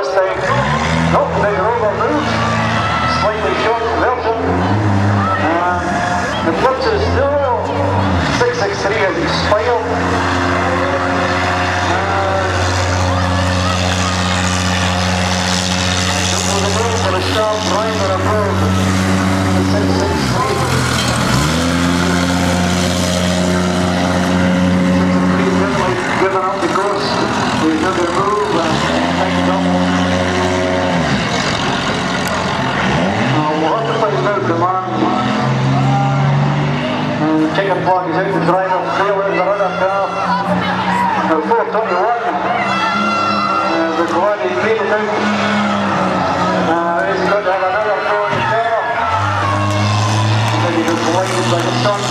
this thing. Nope, they over moves. Slightly short to Milton. And the blitz is still 663 as he spiraled. Sharp right and above the 663. Gracias. Clark is even draait op geel de runner gaat. De Guardi field. Uh, it's good to have another four in the just.